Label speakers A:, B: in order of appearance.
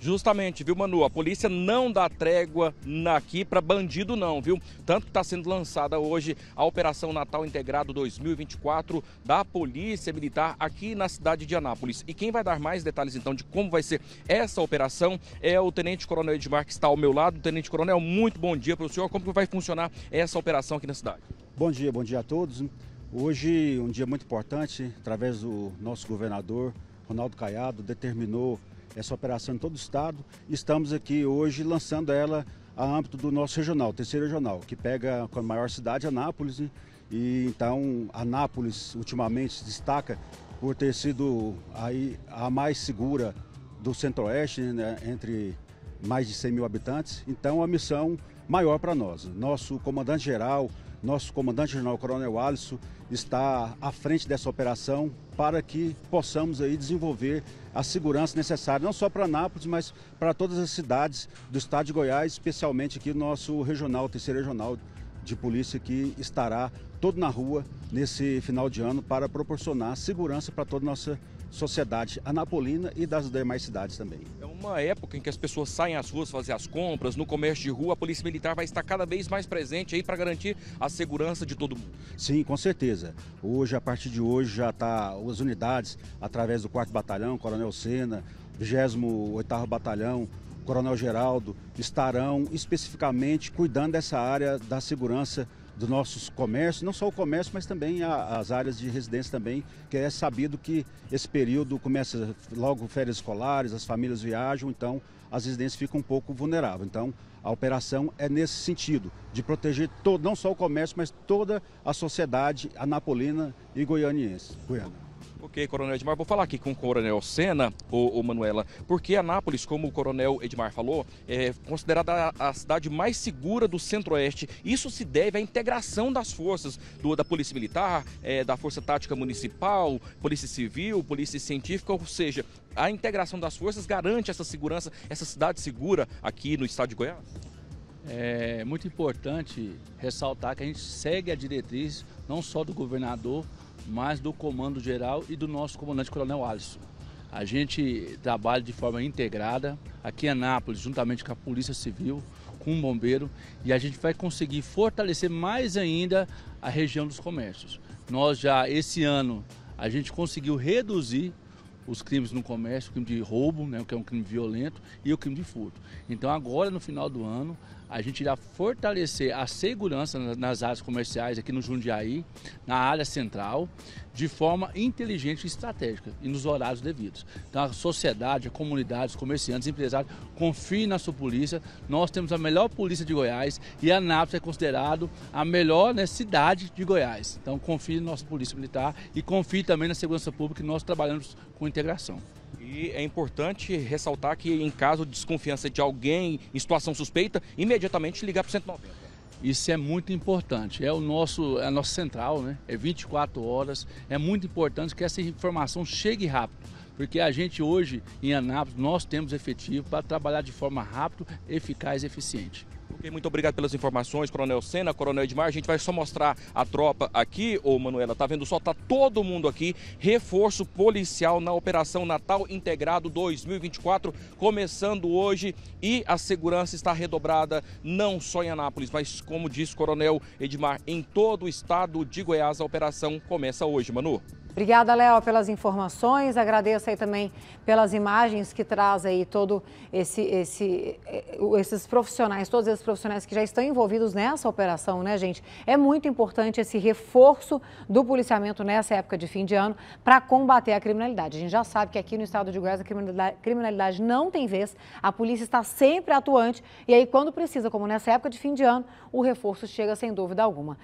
A: Justamente, viu, Manu? A polícia não dá trégua aqui para bandido, não, viu? Tanto que está sendo lançada hoje a Operação Natal Integrado 2024 da Polícia Militar aqui na cidade de Anápolis. E quem vai dar mais detalhes, então, de como vai ser essa operação é o Tenente Coronel Edmar, que está ao meu lado. Tenente Coronel, muito bom dia para o senhor. Como vai funcionar essa operação aqui na cidade?
B: Bom dia, bom dia a todos. Hoje, um dia muito importante, através do nosso governador, Ronaldo Caiado, determinou essa operação em todo o estado. Estamos aqui hoje lançando ela a âmbito do nosso regional, terceiro regional, que pega com a maior cidade, Anápolis. Né? E então, Anápolis ultimamente se destaca por ter sido aí a mais segura do centro-oeste, né? entre mais de 100 mil habitantes. Então, a missão maior para nós. Nosso comandante-geral, nosso comandante-geral, Coronel Alisson, está à frente dessa operação para que possamos aí desenvolver a segurança necessária, não só para Anápolis, mas para todas as cidades do estado de Goiás, especialmente aqui no nosso regional, terceiro regional de polícia que estará todo na rua nesse final de ano para proporcionar segurança para toda a nossa sociedade anapolina e das demais cidades também.
A: É uma época em que as pessoas saem às ruas fazer as compras, no comércio de rua, a Polícia Militar vai estar cada vez mais presente aí para garantir a segurança de todo mundo.
B: Sim, com certeza. Hoje, a partir de hoje, já está as unidades, através do 4 Batalhão, Coronel Sena, 28º Batalhão, Coronel Geraldo, estarão especificamente cuidando dessa área da segurança dos nossos comércios, não só o comércio, mas também a, as áreas de residência também, que é sabido que esse período começa logo férias escolares, as famílias viajam, então as residências ficam um pouco vulneráveis. Então a operação é nesse sentido, de proteger todo, não só o comércio, mas toda a sociedade anapolina e goianiense. Goiana.
A: Ok, Coronel Edmar, vou falar aqui com o Coronel Sena, ou, Manuela, porque Anápolis, como o Coronel Edmar falou, é considerada a, a cidade mais segura do Centro-Oeste. Isso se deve à integração das forças do, da Polícia Militar, é, da Força Tática Municipal, Polícia Civil, Polícia Científica, ou seja, a integração das forças garante essa segurança, essa cidade segura aqui no estado de Goiás?
C: É muito importante ressaltar que a gente segue a diretriz não só do governador, mas do comando geral e do nosso comandante coronel Alisson. A gente trabalha de forma integrada aqui em Anápolis, juntamente com a Polícia Civil, com o bombeiro, e a gente vai conseguir fortalecer mais ainda a região dos comércios. Nós já, esse ano, a gente conseguiu reduzir os crimes no comércio, o crime de roubo, né, que é um crime violento, e o crime de furto. Então agora, no final do ano, a gente irá fortalecer a segurança nas áreas comerciais aqui no Jundiaí, na área central, de forma inteligente e estratégica e nos horários devidos. Então a sociedade, a comunidade, os comerciantes, empresários, confiem na sua polícia. Nós temos a melhor polícia de Goiás e a Anápolis é considerado a melhor né, cidade de Goiás. Então confie na nossa polícia militar e confie também na segurança pública que nós trabalhamos com integração.
A: E é importante ressaltar que em caso de desconfiança de alguém em situação suspeita, imediatamente ligar para o 190.
C: Isso é muito importante. É o nosso, é a nossa central, né? É 24 horas. É muito importante que essa informação chegue rápido. Porque a gente hoje em Anápolis, nós temos efetivo para trabalhar de forma rápida, eficaz e eficiente.
A: Muito obrigado pelas informações, Coronel Sena, Coronel Edmar. A gente vai só mostrar a tropa aqui, ô Manuela, tá vendo só? Tá todo mundo aqui. Reforço policial na Operação Natal Integrado 2024, começando hoje. E a segurança está redobrada não só em Anápolis, mas como o Coronel Edmar, em todo o estado de Goiás. A operação começa hoje, Manu.
D: Obrigada, Léo, pelas informações. Agradeço aí também pelas imagens que traz aí todo esse, esse, eh, esses profissionais, todos esses profissionais que já estão envolvidos nessa operação, né, gente? É muito importante esse reforço do policiamento nessa época de fim de ano para combater a criminalidade. A gente já sabe que aqui no estado de Goiás a criminalidade, criminalidade não tem vez, a polícia está sempre atuante e aí quando precisa, como nessa época de fim de ano, o reforço chega sem dúvida alguma.